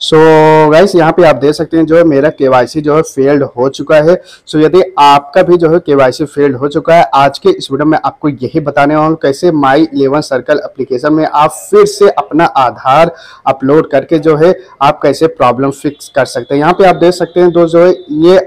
सो so, guys यहाँ पे आप देख सकते हैं जो है मेरा केवाईसी जो है फेल्ड हो चुका है। सो so, यदि आपका भी जो है केवाईसी फेल्ड हो चुका है आज के इस वीडियो में आपको यही बताने वाला हूँ कैसे माई इलेवन सर्कल एप्लीकेशन में आप फिर से अपना आधार अपलोड करके जो है आप कैसे प्रॉब्लम फिक्स कर सकते हैं। यहाँ पे आप देख सकते हैं दोस्त जो है ये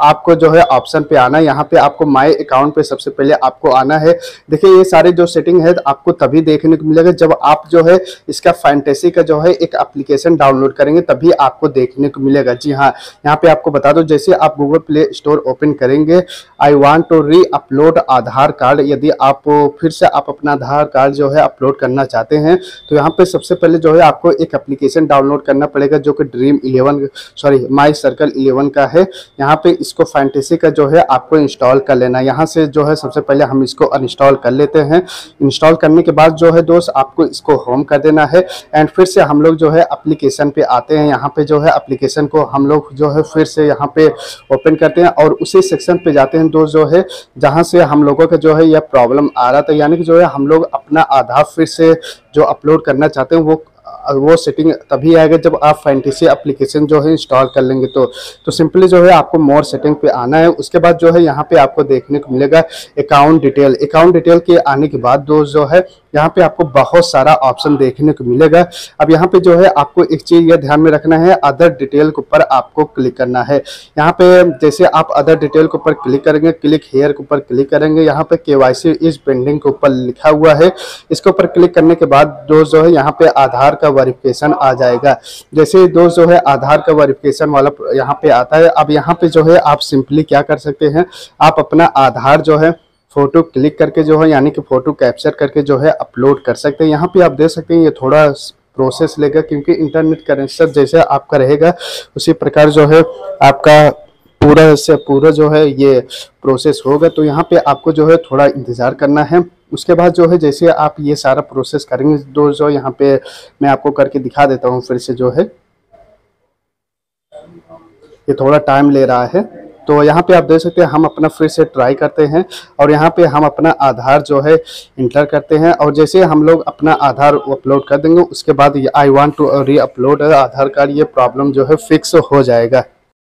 आपको जो है ऑप्शन पे आना है। यहाँ पे आपको माई अकाउंट पे सबसे पहले आपको आना है। देखिए, ये सारे जो सेटिंग है, आपको तभी देखने को मिलेगा जब आप जो है इसका फैंटेसी का जो है एक एप्लीकेशन डाउनलोड करेंगे, तभी आपको देखने को मिलेगा। जी हाँ यहाँ पे आपको बता दो, जैसे आप गूगल प्ले स्टोर ओपन करेंगे I want to reupload Aadhaar card. यदि आप फिर से आप अपना आधार कार्ड जो है अपलोड करना चाहते हैं तो यहाँ पे सबसे पहले जो है आपको एक एप्लीकेशन डाउनलोड करना पड़ेगा, जो कि Dream Eleven sorry My Circle Eleven का है। यहाँ पे इसको फैंटेसी का जो है आपको इंस्टॉल कर लेना यहाँ से जो है सबसे पहले हम इसको अनइंस्टॉल कर लेते हैं। इंस्टॉल करने के बाद जो है दोस्त, आपको इसको होम कर देना है। एंड फिर से हम लोग जो है अप्लीकेशन पे आते हैं। यहाँ पे जो है अप्लीकेशन को हम लोग जो है फिर से यहाँ पे ओपन करते हैं और उसी सेक्शन पे जाते हैं दोस्त जो है, जहाँ से हम लोगों का जो है यह प्रॉब्लम आ रहा था। यानी कि जो है हम लोग अपना आधार फिर से जो अपलोड करना चाहते हैं, वो वो सेटिंग तभी आएगा जब आप फैंटेसी एप्लीकेशन जो है इंस्टॉल कर लेंगे तो। तो सिंपली जो है आपको मोर सेटिंग पे आना है। उसके बाद जो है यहाँ पे आपको देखने को मिलेगा अकाउंट डिटेल अकाउंट डिटेल के आने के बाद दोस्त जो है, यहाँ पे आपको बहुत सारा ऑप्शन देखने को मिलेगा। अब यहाँ पे जो है आपको एक चीज़ यह ध्यान में रखना है अदर डिटेल के ऊपर आपको क्लिक करना है। यहाँ पे जैसे आप अदर डिटेल के ऊपर क्लिक करेंगे क्लिक हेयर के ऊपर क्लिक करेंगे, यहाँ पे के इज़ पेंडिंग के ऊपर लिखा हुआ है। इसके ऊपर क्लिक करने के बाद दोस्त जो है यहाँ पे आधार का वेरिफिकेशन आ जाएगा। जैसे दोस्त जो है आधार का वेरिफिकेशन वाला यहाँ पे आता है। अब यहाँ पे जो है आप सिंपली क्या कर सकते हैं, आप अपना आधार जो है फ़ोटो क्लिक करके जो है, यानी कि फ़ोटो कैप्चर करके जो है अपलोड कर सकते हैं। यहाँ पे आप देख सकते हैं ये थोड़ा प्रोसेस लेगा क्योंकि इंटरनेट कनेक्शन जैसे आपका रहेगा, उसी प्रकार जो है आपका पूरा से पूरा जो है ये प्रोसेस होगा। तो यहाँ पे आपको जो है थोड़ा इंतज़ार करना है। उसके बाद जो है, जैसे आप ये सारा प्रोसेस करेंगे, दो जो यहाँ पे मैं आपको करके दिखा देता हूँ फिर से जो है। ये थोड़ा टाइम ले रहा है। तो यहाँ पे आप देख सकते हैं, हम अपना फिर से ट्राई करते हैं और यहाँ पे हम अपना आधार जो है इंटर करते हैं और जैसे हम लोग अपना आधार अपलोड कर देंगे, उसके बाद I want to reupload Aadhaar card ये प्रॉब्लम जो है फिक्स हो जाएगा।